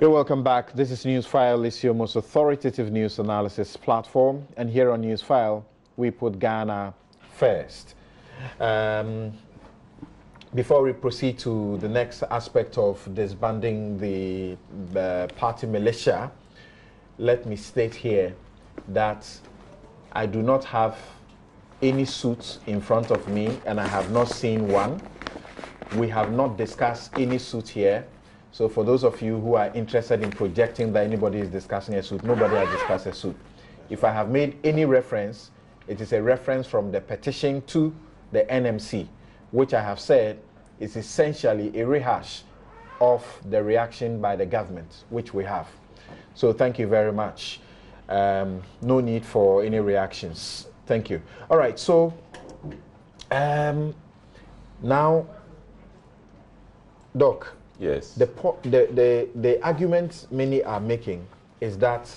You're welcome back. This is Newsfile. It's your most authoritative news analysis platform. And here on Newsfile, we put Ghana first. Um, before we proceed to the next aspect of disbanding the, party militia, let me state here that I do not have any suits in front of me and I have not seen one. We have not discussed any suit here. So for those of you who are interested in projecting that anybody is discussing a suit, nobody has discussed a suit. If I have made any reference, it is a reference from the petition to the NMC, which I have said is essentially a rehash of the reaction by the government, which we have. So thank you very much. Um, no need for any reactions. Thank you. All right, so um, now, Doc. Yes. The, the, the, the argument many are making is that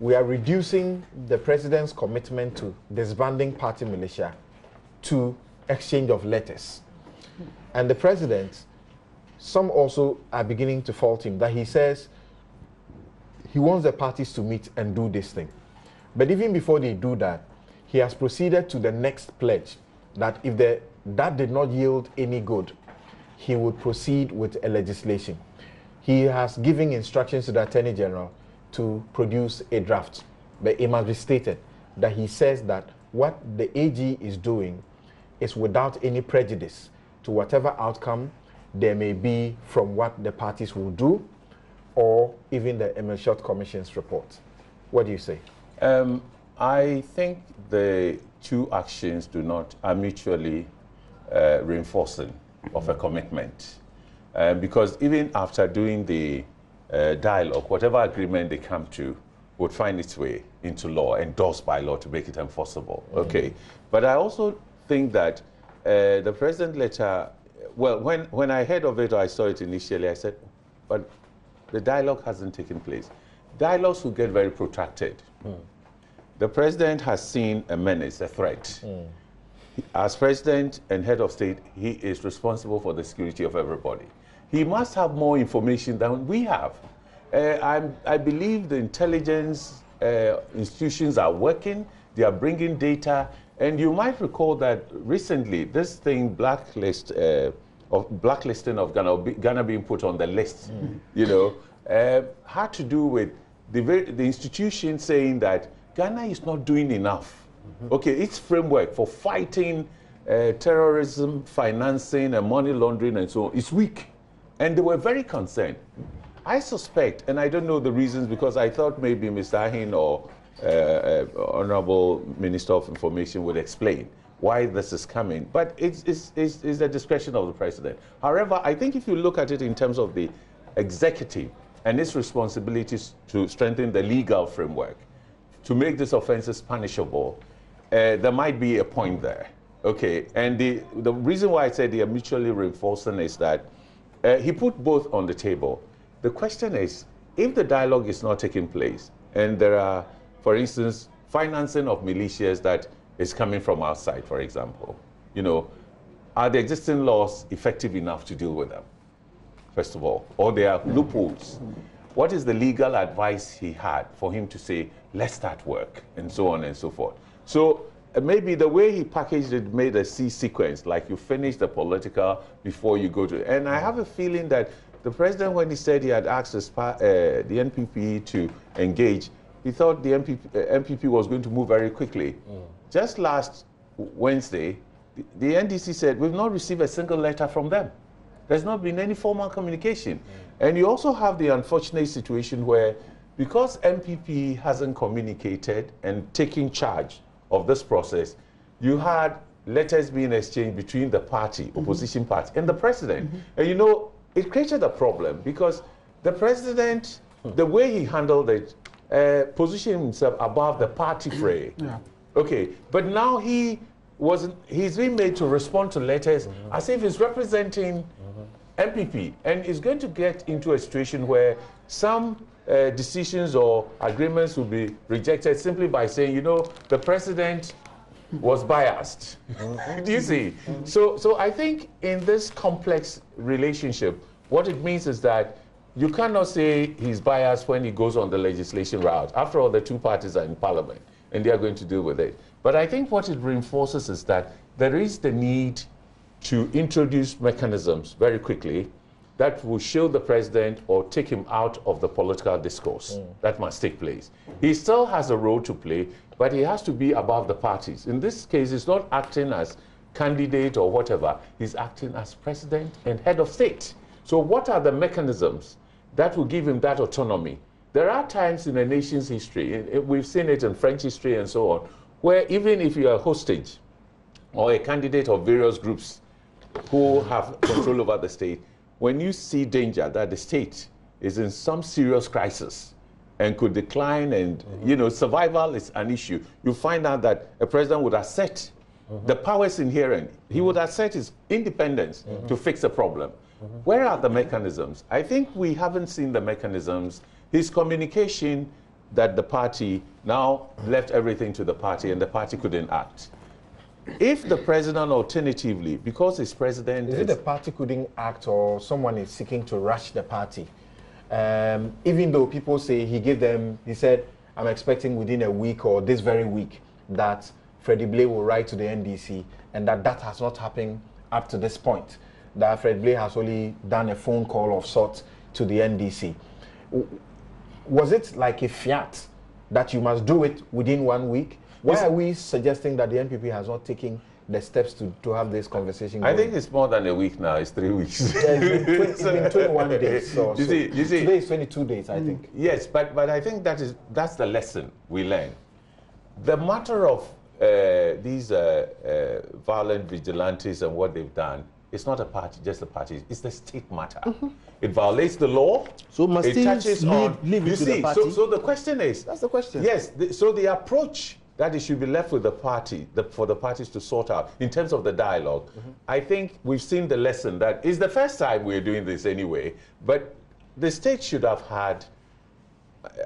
we are reducing the president's commitment to disbanding party militia to exchange of letters. And the president, some also are beginning to fault him that he says he wants the parties to meet and do this thing. But even before they do that, he has proceeded to the next pledge that if the, that did not yield any good, he would proceed with a legislation. He has given instructions to the Attorney General to produce a draft, but it must be stated that he says that what the AG is doing is without any prejudice to whatever outcome there may be from what the parties will do or even the Emile Short Commission's report. What do you say? Um, I think the two actions do not are mutually uh, reinforcing of a commitment. Uh, because even after doing the uh, dialogue, whatever agreement they come to would find its way into law, endorsed by law to make it enforceable. Mm -hmm. Okay. But I also think that uh, the president letter, well, when, when I heard of it or I saw it initially, I said, but the dialogue hasn't taken place. Dialogues will get very protracted. Mm. The president has seen a menace, a threat. Mm. As president and head of state, he is responsible for the security of everybody. He must have more information than we have. Uh, i believe the intelligence uh, institutions are working, they are bringing data, and you might recall that recently this thing, blacklist, uh, of blacklisting of Ghana, Ghana being put on the list, mm. you know, uh, had to do with the, the institution saying that Ghana is not doing enough. Mm -hmm. Okay, its framework for fighting uh, terrorism, financing, and money laundering and so on is weak. And they were very concerned. I suspect, and I don't know the reasons because I thought maybe Mr. Ahin or uh, uh, Honorable Minister of Information would explain why this is coming. But it's, it's, it's, it's the discretion of the president. However, I think if you look at it in terms of the executive and its responsibilities to strengthen the legal framework, to make these offenses punishable, uh, there might be a point there. Okay, and the, the reason why I said they are mutually reinforcing is that uh, he put both on the table. The question is, if the dialogue is not taking place, and there are, for instance, financing of militias that is coming from outside, for example. You know, are the existing laws effective enough to deal with them, first of all? Or there are loopholes? What is the legal advice he had for him to say, let's start work, and so on and so forth? So uh, maybe the way he packaged it made a C sequence, like you finish the political before you go to. And I have a feeling that the president, when he said he had asked the, uh, the NPP to engage, he thought the NPP, uh, NPP was going to move very quickly. Mm. Just last Wednesday, the, the, NDC said, we've not received a single letter from them. There's not been any formal communication. Mm. And you also have the unfortunate situation where, because NPP hasn't communicated and taken charge of this process, you had letters being exchanged between the party, mm -hmm. opposition party, and the president. -hmm. And you know, it created a problem because the president, hmm. the way he handled it, uh, position himself above the party fray. Yeah. Okay, but now he was he's been made to respond to letters mm -hmm. as if he's representing mm. NPP and is going to get into a situation where some uh, decisions or agreements will be rejected simply by saying, you know, the president was biased. Do you see? So, so I think in this complex relationship, what it means is that you cannot say he's biased when he goes on the legislation route. After all, the two parties are in parliament and they are going to deal with it. But I think what it reinforces is that there is the need to introduce mechanisms very quickly that will shield the president or take him out of the political discourse. Mm. That must take place. He still has a role to play, but he has to be above the parties. In this case, he's not acting as candidate or whatever, he's acting as president and head of state. So, what are the mechanisms that will give him that autonomy? There are times in a nation's history, we've seen it in French history and so on, where even if you are a hostage or a candidate of various groups who have control over the state, when you see danger that the state is in some serious crisis and could decline and, mm -hmm. you know, survival is an issue, you find out that a president would assert mm -hmm. the powers inherent. He would assert his independence mm -hmm. to fix a problem. Where are the mechanisms? I think we haven't seen the mechanisms. His communication that the party now left everything to the party and the party couldn't act. If the president alternatively, because his president... Is it the party couldn't act or someone is seeking to rush the party? Um, even though people say he gave them, he said, I'm expecting within a week or this very week that Freddie Blay will write to the NDC and that that has not happened up to this point. That Fred Blay has only done a phone call of sorts to the NDC. Was it like a fiat that you must do it within one week? Why are we suggesting that the NPP has not taken the steps to, to have this conversation? Going? I think it's more than a week now. It's three weeks. yeah, it's been, it's been 21 days. So, you see, you see, today is 22 days, I think. Yes, but, but I think that is, that's the lesson we learn. The matter of uh, these uh, uh, violent vigilantes and what they've done it's not a party, just a party. It's the state matter. Mm -hmm. It violates the law. So must it touches leave, on. Leave you see, so, so the question is. That's the question. Yes. The, so the approach that it should be left with the party, the, for the parties to sort out in terms of the dialog mm -hmm. I think we've seen the lesson that is the first time we're doing this anyway, but the state should have had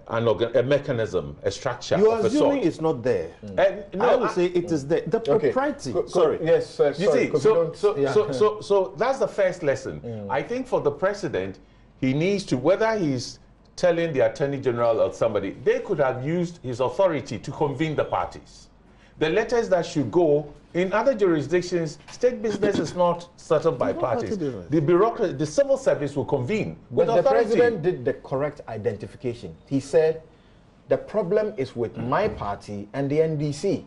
an organ, a mechanism, a structure. You are assuming it's not there. Mm. Uh, no, I would I, say it is there. The propriety. Okay. sorry. Yes, uh, You see, so, so, yeah. so, so, so that's the first lesson. Mm. I think for the president, he needs to, whether he's telling the attorney general or somebody, they could have used his authority to convene the parties. The letters that should go in other jurisdictions, state business is not settled by parties. The bureaucracy, the civil service will convene with but authority. the president did the correct identification. He said, the problem is with my party and the NDC.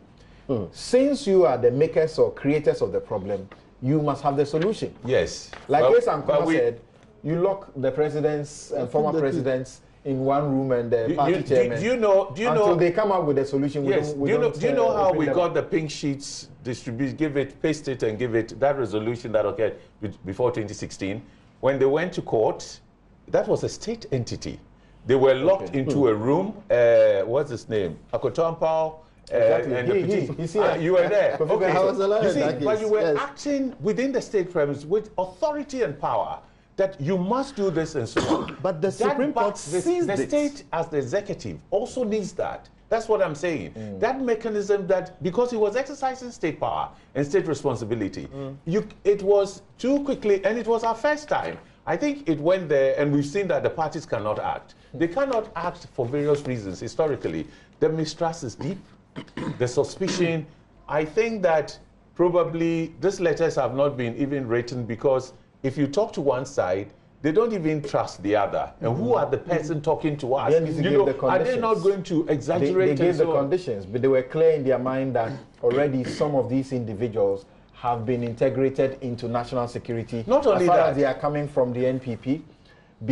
Mm. Since you are the makers or creators of the problem, you must have the solution. Yes. Like well, said, you lock the presidents and former presidents in one room and the party you, chairman. Do, you know? Do you until know? they come up with a solution. Yes. do you know? Do you know uh, how we got the pink sheets distributed? Give it, paste it, and give it that resolution that occurred before 2016. When they went to court, that was a state entity. They were locked okay. into hmm. a room. Uh, what's his name? Akoto Ampaw. Uh, exactly. he, he, uh, you were there. okay. I was alive you see, but you were yes. acting within the state premise with authority and power that you must do this and so on. but the that Supreme Court sees the, the state as the executive also needs that. That's what I'm saying. Mm. That mechanism that because he was exercising state power and state responsibility, mm. you, it was too quickly, and it was our first time. I think it went there, and we've seen that the parties cannot act. They cannot act for various reasons historically. The mistrust is deep, the suspicion. I think that probably these letters have not been even written because if you talk to one side, they don't even trust the other. And mm -hmm. who are the person talking to us? You know, the are they not going to exaggerate? They, they gave the conditions, but they were clear in their mind that already some of these individuals have been integrated into national security. Not only that, they are coming from the NPP,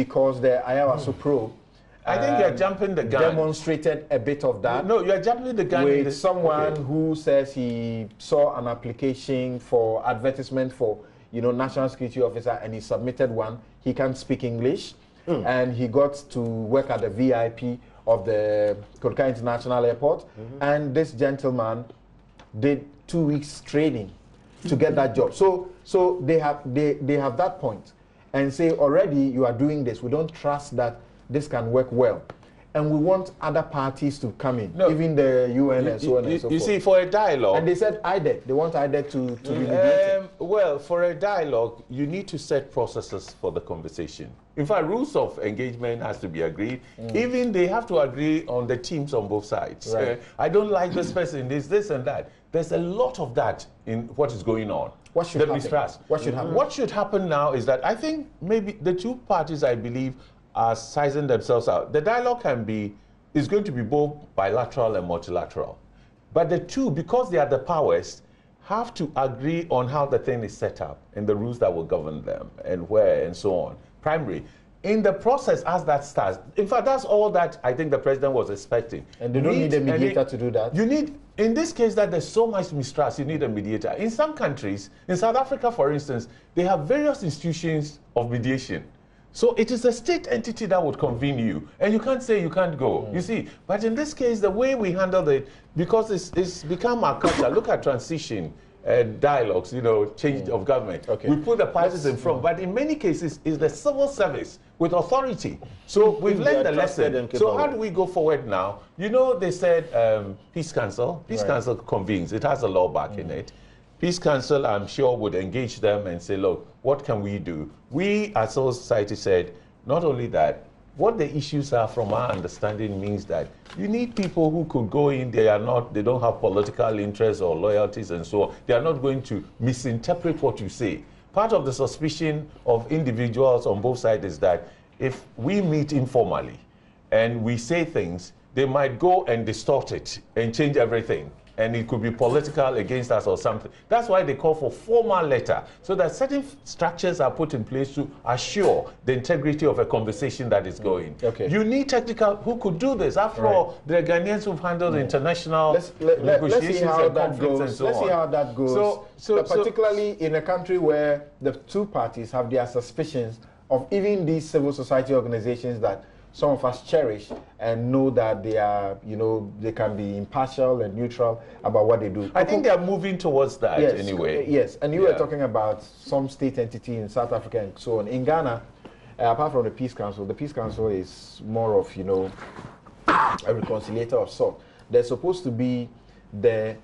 because the Ayawaso mm. Pro. I think um, you're jumping the gun. Demonstrated a bit of that. No, you're jumping the gun. With someone okay. who says he saw an application for advertisement for you know, national security officer, and he submitted one. He can't speak English, mm. and he got to work at the VIP of the Kotoka International Airport. Mm -hmm. And this gentleman did two weeks training to get that job. So, so they have they, they have that point, and say already you are doing this. We don't trust that this can work well. And we want other parties to come in, no, even the UN and so on you, and so you forth. You see, for a dialogue. And they said IDEG, they want IDEG to, to be. Um, well, for a dialogue, you need to set processes for the conversation. In fact, rules of engagement has to be agreed. Mm. Even they have to agree on the teams on both sides. Right. Uh, I don't like this person, this, this, and that. There's a lot of that in what is going on. What should the happen? Mistrust. What should happen? What should happen now is that I think maybe the two parties, I believe, are sizing themselves out. The dialogue can be, is going to be both bilateral and multilateral. But the two, because they are the powers, have to agree on how the thing is set up and the rules that will govern them and where and so on. Primary. In the process, as that starts, in fact, that's all that I think the president was expecting. And they don't need, need a mediator to do that? You need, in this case, that there's so much mistrust, you need a mediator. In some countries, in South Africa, for instance, they have various institutions of mediation. So it is a state entity that would convene you, and you can't say you can't go. Mm. You see, but in this case, the way we handle it, because it's, it's become our culture. Look at transition. Uh, dialogues, you know, change mm. of government. Okay. We put the parties in front, but in many cases, it's the civil service with authority. So we've learned the lesson. So how do we go forward now? You know, they said um, Peace Council. Peace right. Council convenes. It has a law back mm. in it. Peace Council, I'm sure, would engage them and say, look, what can we do? We, as a society, said, not only that, what the issues are from our understanding means that you need people who could go in, they are not, they don't have political interests or loyalties and so on. They are not going to misinterpret what you say. Part of the suspicion of individuals on both sides is that if we meet informally and we say things, they might go and distort it and change everything and it could be political against us or something. That's why they call for formal letter, so that certain structures are put in place to assure the integrity of a conversation that is going. Okay. You need technical who could do this. After right. all, the Ghanaians who've handled mm. international let's, let, negotiations and conflicts and so let's on. see how that goes. So, so, particularly so, in a country where the two parties have their suspicions of even these civil society organizations that some of us cherish and know that they are, you know, they can be impartial and neutral about what they do. I think they are moving towards that yes, anyway. Yes, and you yeah. were talking about some state entity in South Africa and so on. In Ghana, uh, apart from the Peace Council, the Peace Council is more of, you know, a reconciliator of sort. There's supposed to be the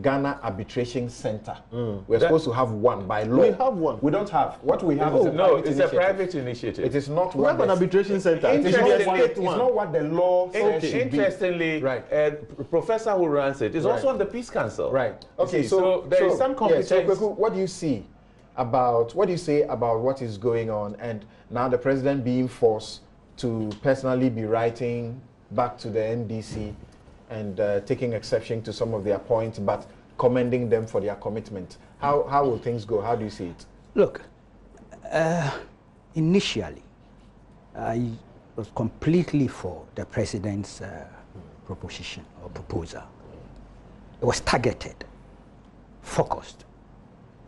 Ghana Arbitration Center. Mm. We're that, supposed to have one by law. We have one. We don't have. What we have oh, is a no, it's initiative. a private initiative. It is not. We have an arbitration center. It is not, what, it's not what the law says. Okay. Interestingly, be. right. Uh, professor who runs it is right. also on the Peace Council. Right. Okay. So, so, there so, is some competence. Yeah, so what do you see about what do you say about what is going on and now the president being forced to personally be writing back to the NDC and uh, taking exception to some of their points, but commending them for their commitment. How, how will things go? How do you see it? Look, uh, initially, I was completely for the president's uh, proposition or proposal. It was targeted, focused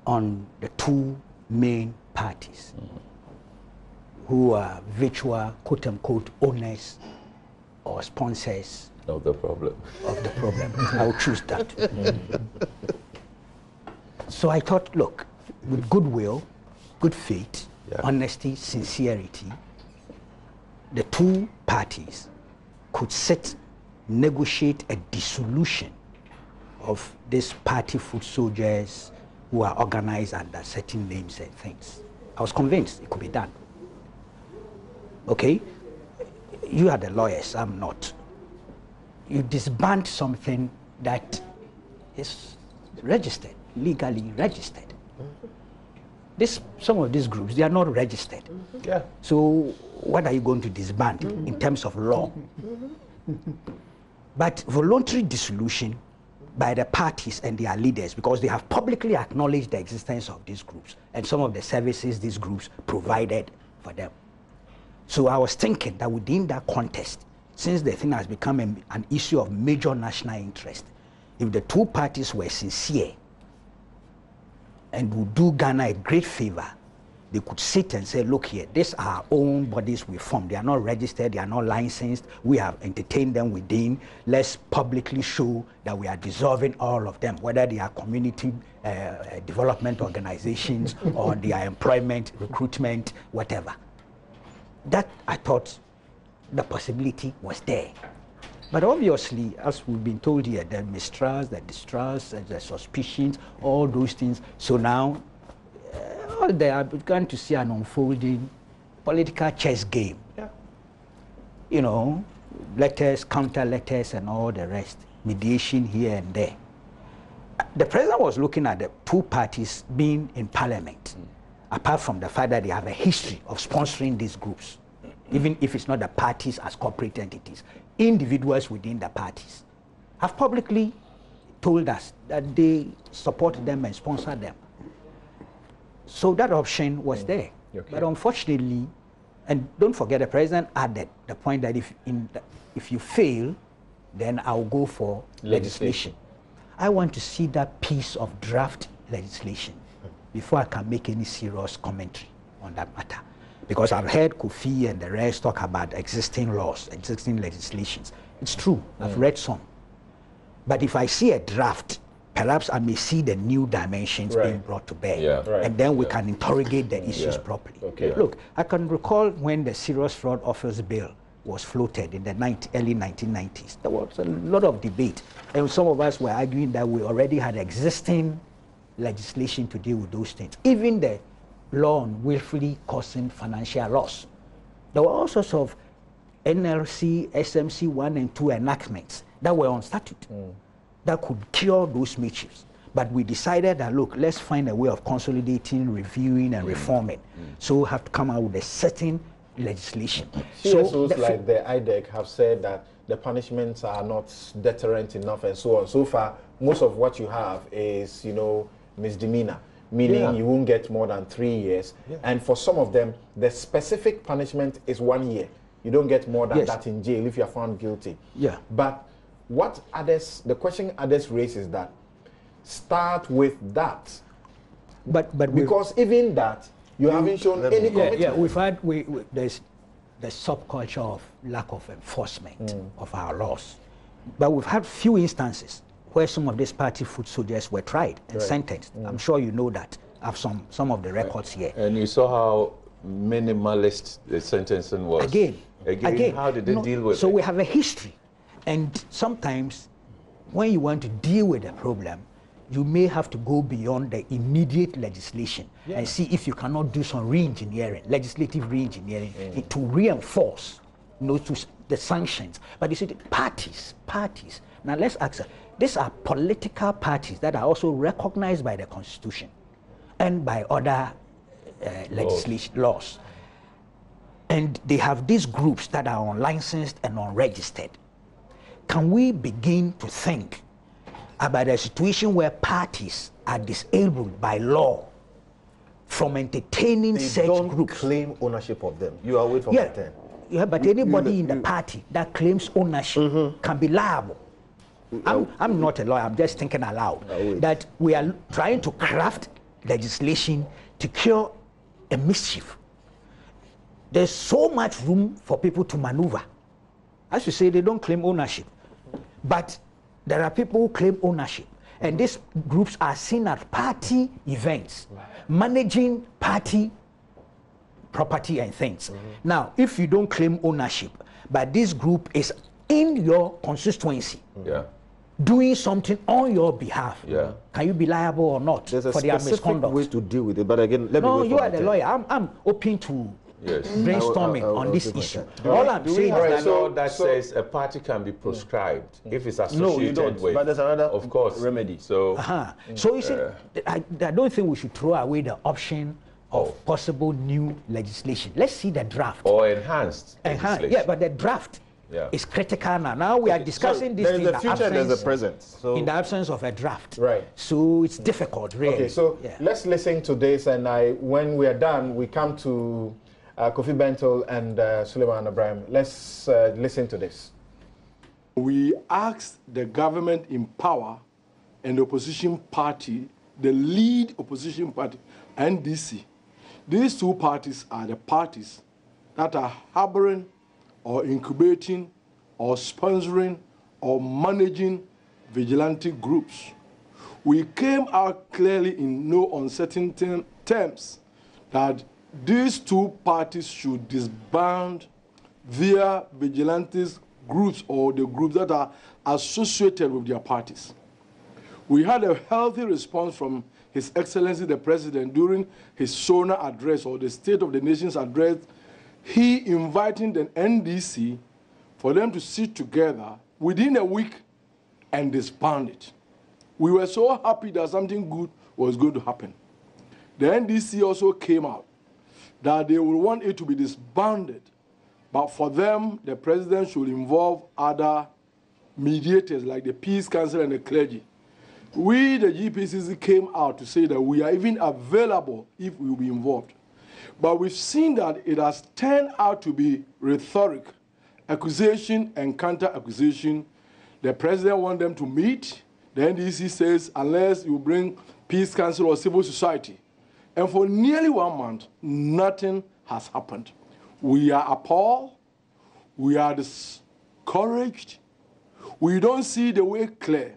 on the two main parties mm -hmm. who are virtual, quote unquote, owners or sponsors of the problem. Of the problem. I'll choose that. so I thought, look, with goodwill, good faith, yeah. honesty, sincerity, the two parties could sit, negotiate a dissolution of these party foot soldiers who are organized under certain names and things. I was convinced it could be done. Okay? You are the lawyers, I'm not you disband something that is registered, legally registered. This, some of these groups, they are not registered. Yeah. So what are you going to disband mm-hmm. in terms of law? But voluntary dissolution by the parties and their leaders, because they have publicly acknowledged the existence of these groups and some of the services these groups provided for them. So I was thinking that within that context, since the thing has become a, an issue of major national interest, if the two parties were sincere and would do Ghana a great favor, they could sit and say, look here, these are our own bodies we formed. They are not registered, they are not licensed. We have entertained them within. Let's publicly show that we are dissolving all of them, whether they are community uh, development organizations or they are employment, recruitment, whatever. That I thought the possibility was there. But obviously, as we've been told here, the mistrust, the distrust, the suspicions, all those things. So now, uh, they are begun to see an unfolding political chess game. Yeah. You know, letters, counter letters, and all the rest, mediation here and there. The president was looking at the two parties being in parliament, mm. apart from the fact that they have a history of sponsoring these groups, even if it's not the parties as corporate entities. Individuals within the parties have publicly told us that they support them and sponsor them. So that option was mm. there. Okay. But unfortunately, and don't forget, the president added the point that if, in the, if you fail, then I'll go for legislation. legislation. I want to see that piece of draft legislation before I can make any serious commentary on that matter. Because I've heard Kofi and the rest talk about existing laws, existing legislations. It's true, I've read some. But if I see a draft, perhaps I may see the new dimensions right. being brought to bear. Yeah. Right. And then we yeah. can interrogate the issues yeah. properly. Okay. Look, I can recall when the Serious Fraud Office Bill was floated in the 90, early 1990s. There was a lot of debate. And some of us were arguing that we already had existing legislation to deal with those things. Even the on willfully causing financial loss. There were all sorts of NLC, SMC 1 and 2 enactments that were on statute. Mm that could cure those mischiefs. But we decided that, look, let's find a way of consolidating, reviewing, and mm. reforming. Mm. So we have to come out with a certain legislation. CSOs so like the IDEG have said that the punishments are not deterrent enough and so on. So far, most of what you have is, you know, misdemeanor, meaning yeah. you won't get more than three years. Yeah. And for some of them, the specific punishment is one year. You don't get more than yes. that in jail if you are found guilty. Yeah. But what others, the question others raise is that start with that. But but because even that you haven't shown any yeah, commitment. Yeah, we've had we, we, there's the subculture of lack of enforcement mm. of our laws, but we've had few instances where some of these party foot soldiers were tried and right. sentenced. Mm. I'm sure you know that. I have some some of the records here. And you saw how minimalist the sentencing was. Again, again, again how did they no, deal with so it? So we have a history and sometimes, when you want to deal with a problem, you may have to go beyond the immediate legislation yeah. and see if you cannot do some re-engineering, legislative re-engineering, mm. to reinforce you know, to the sanctions. But you see, the parties, parties. Now let's ask, these are political parties that are also recognized by the Constitution and by other uh, legislation laws. And they have these groups that are unlicensed and unregistered can we begin to think about a situation where parties are disabled by law from entertaining they such don't groups? claim ownership of them. You are away from yeah. that. Yeah, but anybody you, in the party that claims ownership mm-hmm. can be liable. I'm, I'm not a lawyer, I'm just thinking aloud that we are trying to craft legislation to cure a mischief. There's so much room for people to maneuver. As you say, they don't claim ownership. But there are people who claim ownership. And these groups are seen at party events, managing party property and things. Mm-hmm. Now, if you don't claim ownership, but this group is in your constituency, yeah. Doing something on your behalf, yeah. can you be liable or not There's for their misconduct? ways to deal with it. But again, let no, me. No, you are the lawyer. I'm, I'm open to yes. brainstorming I will, I will, on this issue. All I'm saying is that, so, that so, says a party can be proscribed mm. if it's associated no, you don't, with. But there's another of course remedy. So, uh-huh. mm. so you see, uh, I, I, don't think we should throw away the option of oh. possible new legislation. Let's see the draft. Or enhanced. Enhanced. Yeah, but the draft yeah. is critical now. Now we are discussing so this there is in the future, absence, there's a present. So in the absence of a draft. Right. So it's difficult, really. Okay, so yeah. let's listen to this, and I, when we are done, we come to uh, Kofi Bentil and uh, Sulemana Braimah. Let's uh, listen to this. We asked the government in power and the opposition party, the lead opposition party, NDC. These two parties are the parties that are harboring or incubating or sponsoring or managing vigilante groups. We came out clearly in no uncertain terms that these two parties should disband their vigilante groups or the groups that are associated with their parties. We had a healthy response from His Excellency the President during his SONA address or the State of the Nation's address. He inviting the NDC for them to sit together within a week and disband it. We were so happy that something good was going to happen. The NDC also came out that they would want it to be disbanded, but for them, the president should involve other mediators like the Peace Council and the clergy. We, the GPCC, came out to say that we are even available if we will be involved. But we've seen that it has turned out to be rhetoric, accusation and counter accusation. The president wants them to meet. The NDC says, unless you bring Peace Council or civil society. And for nearly one month, nothing has happened. We are appalled. We are discouraged. We don't see the way clear.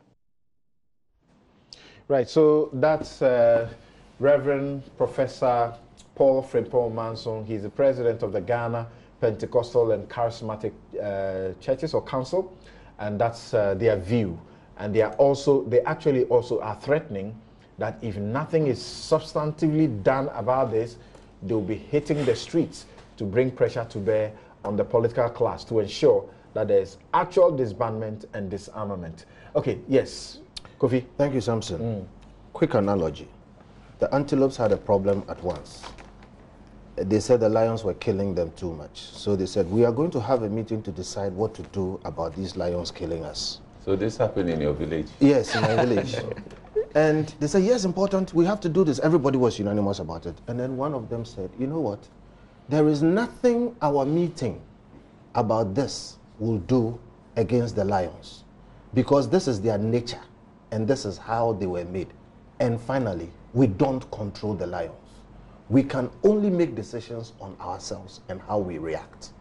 Right, so that's uh, Reverend Professor Paul Frimpong-Manso. He's the president of the Ghana Pentecostal and Charismatic uh, Churches or Council, and that's uh, their view. And they are also, they actually also are threatening that if nothing is substantively done about this, they'll be hitting the streets to bring pressure to bear on the political class to ensure that there's actual disbandment and disarmament. Okay, yes, Kofi. Thank you, Samson. Mm. Quick analogy. The antelopes had a problem at once. They said the lions were killing them too much. So they said, we are going to have a meeting to decide what to do about these lions killing us. So this happened in your village? Yes, in my village. And they said, yes, important, we have to do this. Everybody was unanimous about it. And then one of them said, you know what? There is nothing our meeting about this will do against the lions because this is their nature and this is how they were made. And finally, we don't control the lions. We can only make decisions on ourselves and how we react.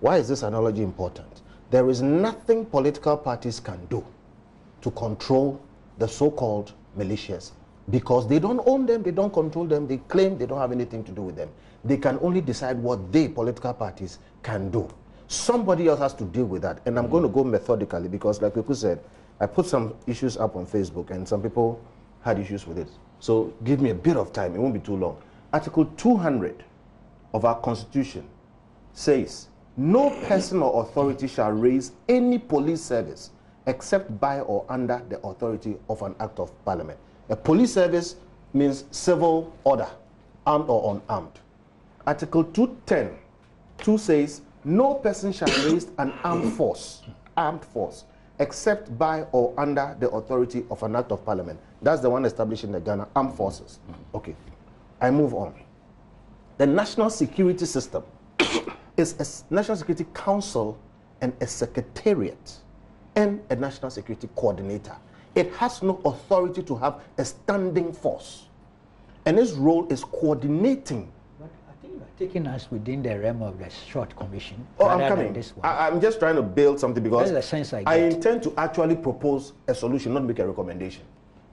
Why is this analogy important? There is nothing political parties can do to control the so-called militias because they don't own them, they don't control them, they claim they don't have anything to do with them. They can only decide what they, political parties, can do. Somebody else has to deal with that. And I'm mm going to go methodically because, like people said, I put some issues up on Facebook and some people had issues with it. So give me a bit of time, it won't be too long. Article 200 of our Constitution says no person or authority shall raise any police service except by or under the authority of an act of parliament. A police service means civil order, armed or unarmed. Article 210 2 says, No person shall raise an armed force, armed force, except by or under the authority of an act of parliament. That's the one established in the Ghana Armed Forces. Okay, I move on. The national security system is a national security council and a secretariat and a national security coordinator. It has no authority to have a standing force. And its role is coordinating. But I think you're taking us within the realm of the short commission. Oh, I'm coming. I, am just trying to build something because I, I intend to actually propose a solution, not make a recommendation.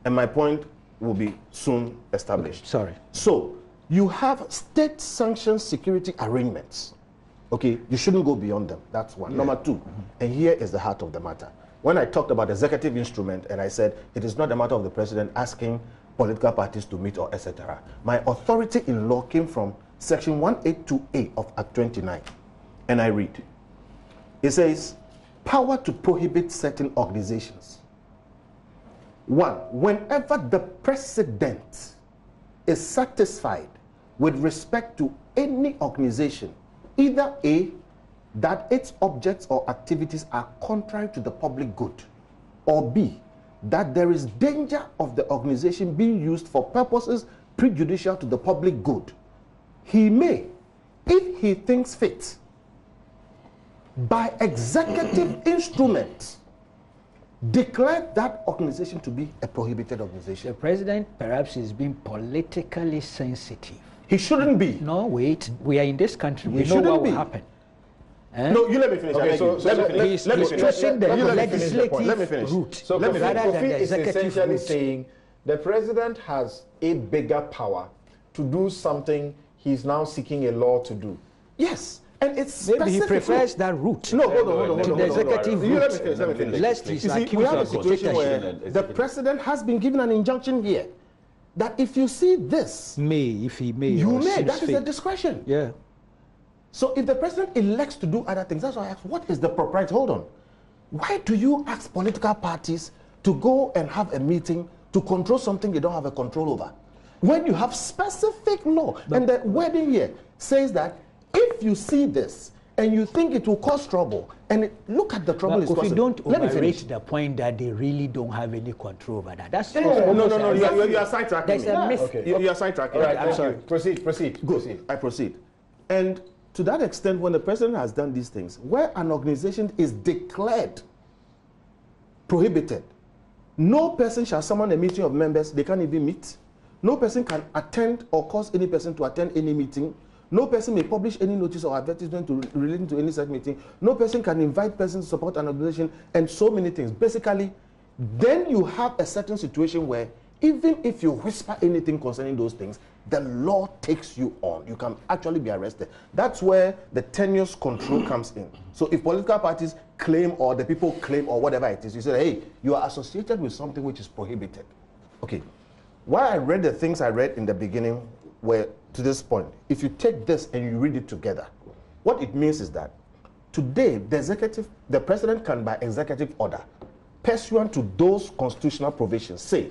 And my point will be soon established. Okay, sorry. So, you have state sanctioned security arrangements Okay, you shouldn't go beyond them. That's one. Yeah. Number 2 mm -hmm. and here is the heart of the matter. When I talked about executive instrument and I said it is not a matter of the president asking political parties to meet or etc. My authority in law came from section 182A of Act 29. And I read. It says, power to prohibit certain organizations. One, whenever the president is satisfied with respect to any organization Either A, that its objects or activities are contrary to the public good, or B, that there is danger of the organization being used for purposes prejudicial to the public good. He may, if he thinks fit, by executive instrument, declare that organization to be a prohibited organization. The president perhaps is being politically sensitive. He shouldn't be. No, wait. We are in this country. We know what be. will happen. Eh? No, you let me finish. Okay, so, so, let, me, let, he's, let, he's choosing the legislative let me finish. route. So let me rather than the executive is essentially route. saying the president has a bigger power to do something he's now seeking a law to do. Yes, And it's Maybe he prefers that route. No, hold on, hold on, hold on. The executive You let me route. finish, let me finish. Lest he's You see, accused we have a situation where the president has been given an injunction here that if you see this, May, if he may. you may. seems That is the fit. discretion. Yeah. So if the president elects to do other things, that's why I ask, what is the propriety? Hold on. Why do you ask political parties to go and have a meeting to control something they don't have a control over? When you have specific law, and the wording here says that if you see this and you think it will cause trouble, and it, look at the trouble But it's if you causing. don't Let me finish. the point that they really don't have any control over that. That's No, also no, no, almost no. You are, you are, sidetracking There's me. a myth. Okay. You, you are sidetracking. All right, I'm sorry. you. Proceed, proceed, proceed. Good. I proceed. And to that extent, when the president has done these things, where an organization is declared prohibited, no person shall summon a meeting of members, they can't even meet. No person can attend or cause any person to attend any meeting. No person may publish any notice or advertisement to, relating to any such meeting. No person can invite persons to support an organization, and so many things. Basically, then you have a certain situation where even if you whisper anything concerning those things, the law takes you on. You can actually be arrested. That's where the tenuous control comes in. So if political parties claim or the people claim or whatever it is, you say, hey, you are associated with something which is prohibited. Okay. Why I read the things I read in the beginning were to this point. If you take this and you read it together, what it means is that today the executive, the president can by executive order, pursuant to those constitutional provisions, say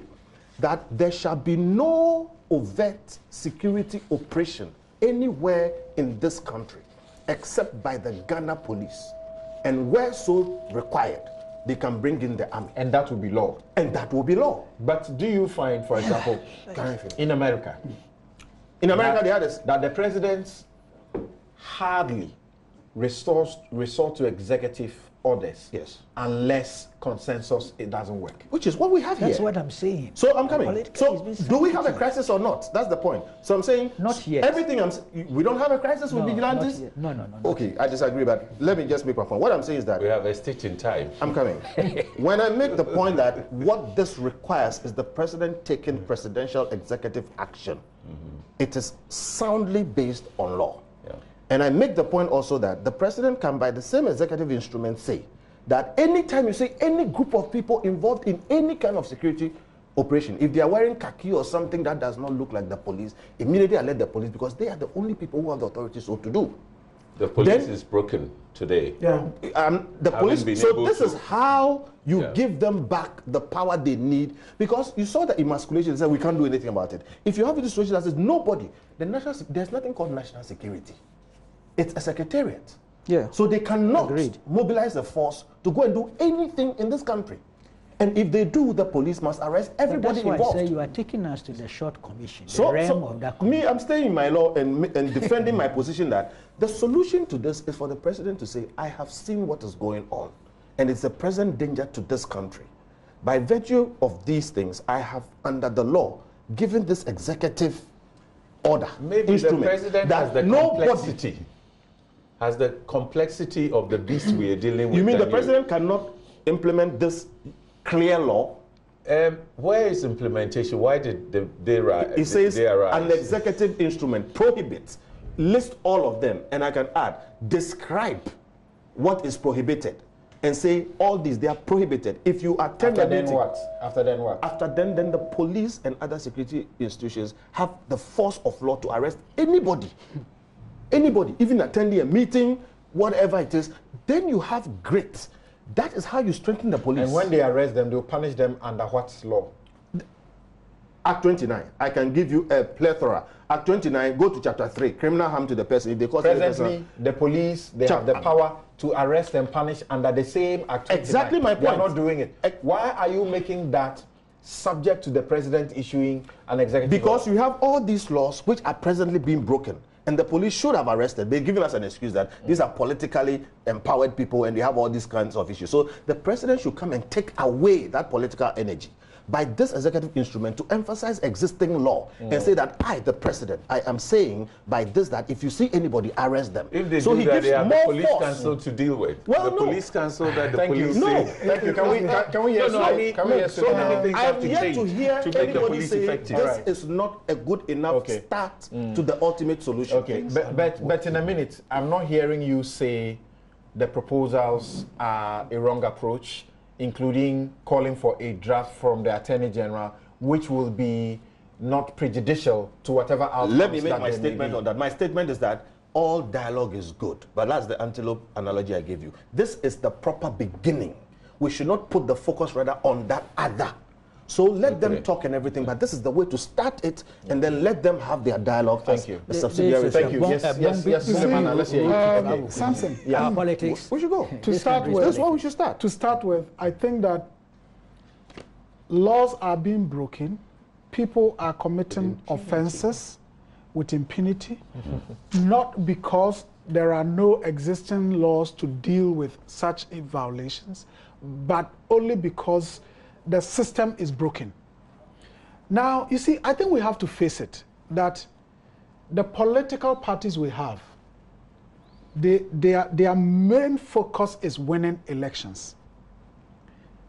that there shall be no overt security operation anywhere in this country except by the Ghana police. And where so required, they can bring in the army. And that will be law. And that will be law. But do you find, for example, in America, In America, that, they had this. that the president hardly restores, resort to executive orders Yes. unless consensus it doesn't work. Which is what we have That's here. That's what I'm saying. So I'm coming. So do we have a crisis or not? That's the point. So I'm saying Not yet. Everything I'm s- we don't have a crisis with No, vigilantes. not yet. No, no, no, not Okay, I disagree, but let me just make my point. What I'm saying is that We have a stitch in time. I'm coming. when I make the point that what this requires is the president taking presidential executive action, mm-hmm. it is soundly based on law. Yeah. And I make the point also that the president can, by the same executive instrument, say that anytime you see any group of people involved in any kind of security operation, if they are wearing khaki or something that does not look like the police, immediately alert the police because they are the only people who have the authority so to do. The police Then- is broken today. Um, the Haven't police. So this to- is how you Yeah. give them back the power they need because you saw the emasculation. They said we can't do anything about it. If you have a situation that says nobody, the national, there's nothing called national security. It's a secretariat. Yeah. So they cannot Agreed. mobilize the force to go and do anything in this country. And if they do, the police must arrest But everybody that's why involved. I say you are taking us to the short commission, the So, realm so of that me, I'm staying in my law and, and defending my position that the solution to this is for the president to say, I have seen what is going on, and it's a present danger to this country. By virtue of these things, I have, under the law, given this executive order, Maybe the instrument, president that has the nobody- complexity. Has the complexity of the beast we are dealing with. You mean the president cannot implement this clear law? Um, where is implementation? Why did they, they rise? It says they an executive instrument prohibits, list all of them, and I can add, describe what is prohibited, and say all these they are prohibited. If you attend After a then meeting, what? After then what? after then, then the police and other security institutions have the force of law to arrest anybody, anybody, even attending a meeting, whatever it is. Then you have grit. That is how you strengthen the police. And when they arrest them, they'll punish them under what law? Act 29, I can give you a plethora. Act 29, go to chapter 3, criminal harm to the person. If they cause any person- Presently, the police they have the power to arrest and punish under the same Act. 29. Exactly my point. They are not doing it. Why are you making that subject to the president issuing an executive? Because order? you have all these laws which are presently being broken. And the police should have arrested. They've given us an excuse that these are politically empowered people and they have all these kinds of issues. So the president should come and take away that political energy. By this executive instrument to emphasize existing law and say that I, the president, I am saying by this that if you see anybody, arrest them. If they so do he that, gives they have the more police force. council to deal with. Well, the no. police council that the Thank you. No. say. Thank you. Can we, can, can we hear No, no, I mean, Can we hear so many things I have have to yet to hear to make anybody police say effective. this Alright. is not a good enough Okay. start to mm. the ultimate solution. Okay, but, but, but in a minute, I'm not hearing you say the proposals are a wrong approach, including calling for a draft from the Attorney General, which will be not prejudicial to whatever outcomes Let me make my statement on that. My statement is that all dialogue is good, but that's the antelope analogy I gave you. This is the proper beginning. We should not put the focus rather on that other. So let them talk and everything, but this is the way to start it, and then let them have their dialogue. Thank as you. The This- subsidiary. Thank you. Yes, yes, yes, bit- Sulemana, let's hear you. Um, Samson, Yeah. Our politics. We should go. to start with, That's why we should start. to start with, I think that laws are being broken, people are committing offenses with impunity, not because there are no existing laws to deal with such violations, but only because the system is broken. Now, you see, I think we have to face it that the political parties we have, they, their, their main focus is winning elections.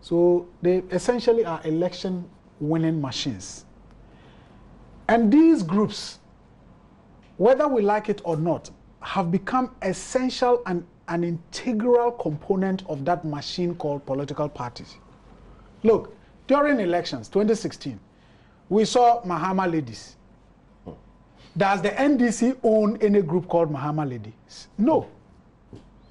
So they essentially are election winning machines. And these groups, whether we like it or not, have become essential and an integral component of that machine called political parties. Look, during elections 2016, we saw Mahama ladies. Does the NDC own any group called Mahama ladies? No.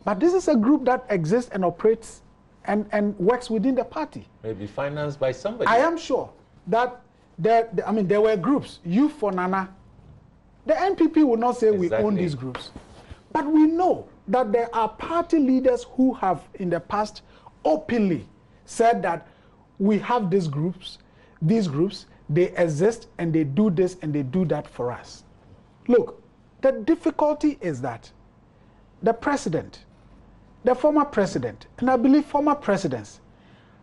But this is a group that exists and operates and, and works within the party. Maybe financed by somebody. I am sure that there, I mean, there were groups. Youth for Nana. The NPP will not say we own Exactly. these groups. But we know that there are party leaders who have in the past openly said that we have these groups, these groups, they exist and they do this and they do that for us. Look, the difficulty is that the president, the former president, and I believe former presidents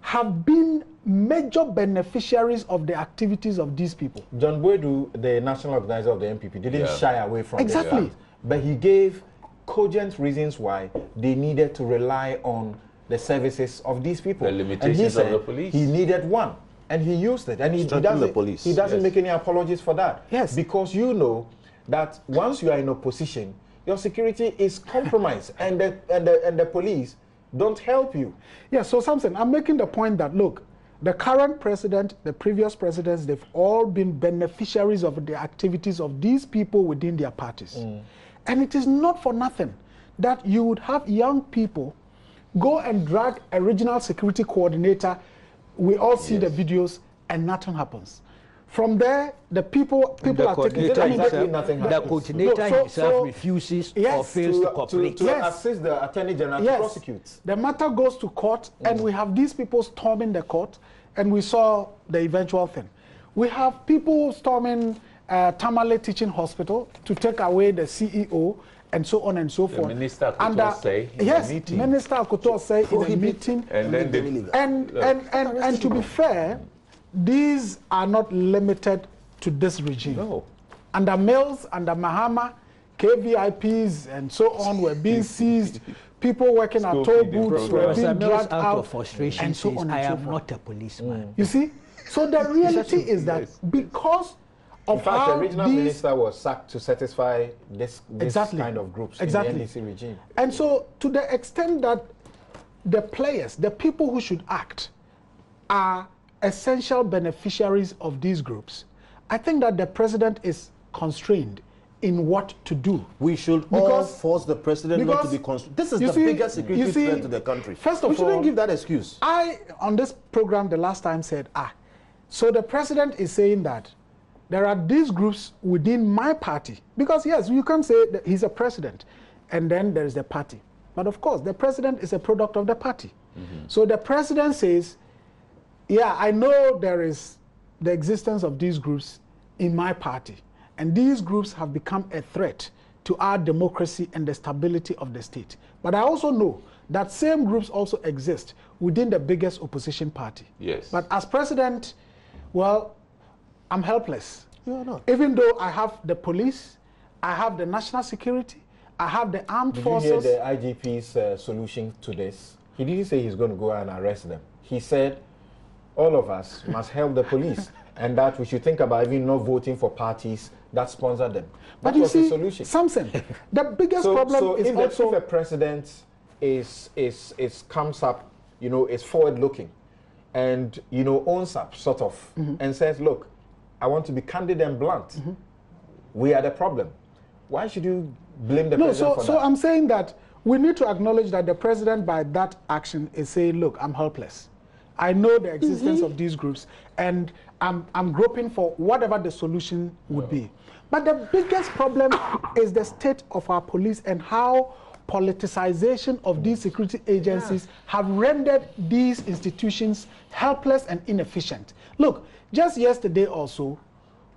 have been major beneficiaries of the activities of these people. John Boadu, the national organizer of the NPP, didn't Yeah. shy away from this Exactly. but he gave cogent reasons why they needed to rely on the services of these people. The and he limitations of the police. He needed one, and he used it, and he, he doesn't. the police. He doesn't Yes. make any apologies for that. Yes. because you know that once you are in opposition, your security is compromised, and the and the and the police don't help you. Yeah, so Samson, I'm making the point that look, the current president, the previous presidents, they've all been beneficiaries of the activities of these people within their parties. Mm. And it is not for nothing that you would have young people go and drag a regional security coordinator. We all see the videos and nothing happens. From there, the people people the are taking. coordinator I mean, exactly the- nothing the coordinator No, so- himself so- refuses or fails to, to, to, cooperate. to Yes. assist the attorney general yes, to prosecute. The matter goes to court, and we have these people storming the court, and we saw the eventual thing. We have people storming uh, Tamale Teaching Hospital to take away the CEO, and so on and so forth. Minister Akoto Under- say in the yes, meeting. Minister Akoto say in the meeting, and then they, and, and, and, and to be fair, these are not limited to this regime. No. Under Mills, under Mahama, KVIPs and so on were being seized. People working School at toll booths were being Professor dragged out out, of frustration and so says, on I and so am forth. not a policeman. You see, so the reality is that because of In fact, how the regional these minister was sacked to satisfy this, this Exactly. kind of groups Exactly. in the NDC regime. And so, to the extent that the players, the people who should act, are essential beneficiaries of these groups, I think that the president is constrained in what to do. We should all force the president not to be constrained. This is the see- biggest security see, threat to the country. first of we shouldn't all- give that excuse. I, on this program the last time, said, ah, so the president is saying that there are these groups within my party. Because, yes, you can say that he's a president, and then there is the party. But of course, the president is a product of the party. Mm-hmm. So the president says, yeah, I know there is the existence of these groups in my party, and these groups have become a threat to our democracy and the stability of the state. But I also know that same groups also exist within the biggest opposition party. Yes. But as president, Well, I'm helpless. You are not. Even though I have the police, I have the national security, I have the armed Did forces. you hear the IGP's uh, solution to this? He didn't say he's going to go and arrest them. He said all of us must help the police and that we should think about even not voting for parties that sponsor them. but you see, the solution. Samson, the biggest so, problem so is if, the, also if a president is, is, is comes up, you know, is forward looking and, you know, owns up sort of Mm-hmm. and says, look, I want to be candid and blunt. We are the problem. Why should you blame the no. president So, for so that? I'm saying that we need to acknowledge that the president, by that action, is saying, "Look, I'm helpless. I know the existence Mm-hmm. of these groups, and I'm I'm groping for whatever the solution would be." But the biggest problem is the state of our police and how politicization of these security agencies have rendered these institutions helpless and inefficient. Look, just yesterday also,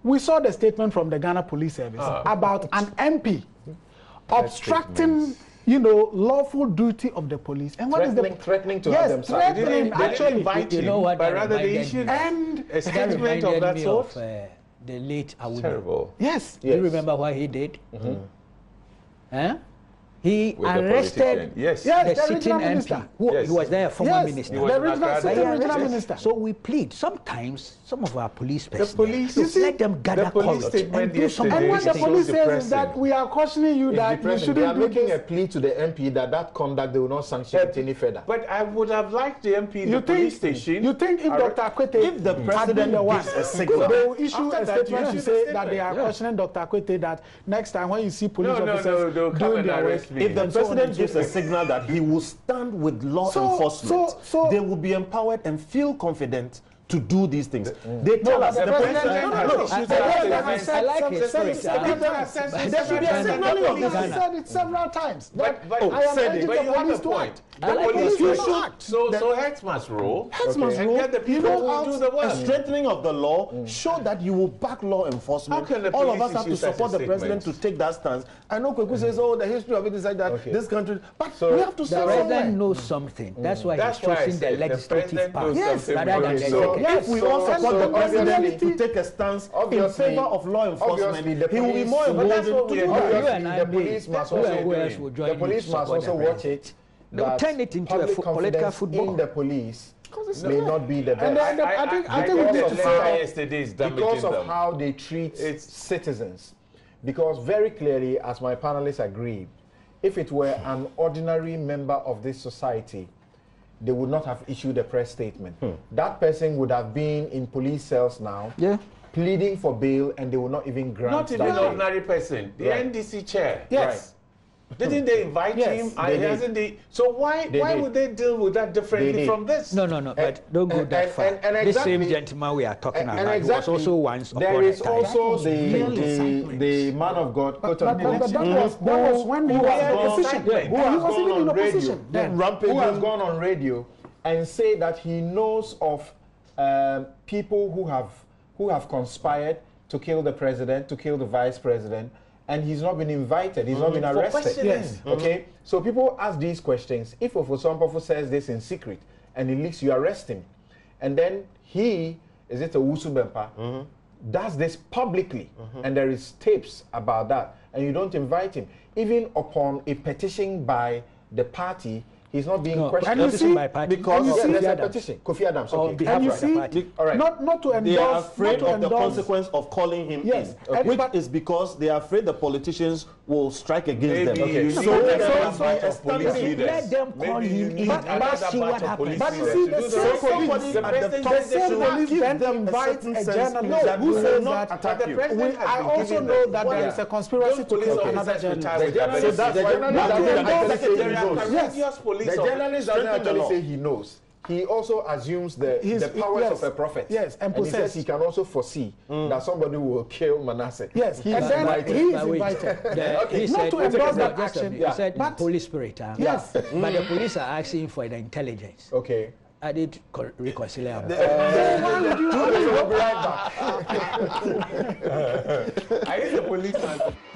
we saw the statement from the Ghana Police Service about an MP obstructing, you know, lawful duty of the police. And what is the threatening to yes, have them sacked. They threatening didn't, they didn't actually. invite You know what but rather they reminded issued? And a statement of that sort. of uh, the late Awudu. Terrible. yes, Do you remember what he did? Huh? He With arrested politician. Yes. Yes. the the sitting regional MP. Who, Yes. He was there, a former yes, minister. He was the in regional, Accra sitting then. minister. So we plead. Sometimes some of our police personnel, police- you You see, let them gather the police courage and do yesterday something. and what the police so says is that we are cautioning you It's that you depressing. They are shouldn't do making a plea to the MP that that conduct they will not sanction it any further. But I would have liked the MP in You the police station. you think if Dr. Akwete If the president the one, a signal- they will issue a statement to say that they are cautioning Dr. Akwete that next time when you see police No, no, officers they'll come doing and their work, arrest me. If the so president gives a signal that he will stand with law So- enforcement, so- so- they will be empowered and feel confident to do these things. They tell us the the president- president. no, no, no, no, no, I- no, I- no, I- no, no, no, like some- his some- spirit. some- some- Ghana- some- Ghana- There should be a Ghana- signaling of He this. said it several times. But, that but, I am urging the you have police a to point. act. The I like police act. So, so heads must roll. Heads must and rule. get the You people know, who out do the work. A strengthening of the law show that you will back law enforcement. How can the All of us have to support the president to take that stance. I know Kweku says, oh, the history of it is like that. Okay. This country, but So we have to The start president somewhere. knows something. That's why That's he's choosing the the legislative president part Yes. rather than the executive. We all support the president to take a stance in favor of law enforcement, the he will be more emboldened what to do that. You and I the police must also and the the watch president? it. They'll turn it into a fo- political football. in the police may not. not be the best. And then- I think- I think we got need the to letter say- yesterday is because of them. how they treat It's- citizens. Because very clearly, as my panelists agree, if it were an ordinary member of this society, they would not have issued a press statement. Hmm. That person would have been in police cells now, Yeah. pleading for bail, and they will not even grant Not even an ordinary person. The Right. NDC chair. Yes. Didn't they invite Yes, him? they hasn't they? So why They why did. would they deal with that differently from this? No, no, no. But And- don't go and- that and- far. and- and this same exactly- gentleman we are talking And, about and was exactly, also once there upon is a time. also the, the, the man of God, But, but, but, but that, was, that was when he was in opposition. who has was gone even on radio, opposition. Rampaging. who has gone on radio and say that he knows of um, people who have who have conspired to kill the president, to kill the vice president, and he's not been invited, he's not mm. been arrested. Yes. Okay, mm. so people ask these questions. If Ofosu-Ampofo says this in secret and he leaks, you arrest him, and then he is it Owusu Bempah mm-hmm. does this publicly, mm-hmm. and there is tapes about that, and you don't invite him, even upon a petition by the party. He's not being No, questioned. And you petition see- by party. because- Yeah, see- there's a Adams. petition. Kofi Adams. On Okay. behalf And you of the see, party. All right. not, not to endorse, They are afraid not to of the endorse- consequence of calling him Yes, in, okay. which but- is because they are afraid the politicians will strike against Maybe them. you So need there another must be batch a of police standing- leaders. Let them call Maybe him you in need and another let's see batch what of happens. police But you leaders see, to the do same work. police The at the president top- says they the should same not police then them a invite certain a sense journalist that who we will says not that attack But the you. president We- has I been also giving know them- that there Yeah. is a conspiracy Those to police kill officers another retired journalist. with The journalist, their the benefits. journalist Not doesn't to the he police The journalist doesn't the actually say he knows. He also assumes the, He's- the powers yes, of a prophet. yes, and he says he can also foresee that somebody will kill Manasseh. Yes, He's and then invited. he is invited. the- Okay. he Not said, to no, endorse that action, yeah. He said But- police spirit. Huh? Yes. But the police are asking for the intelligence. Okay. I did co- reconcile. Then why would you- be right back.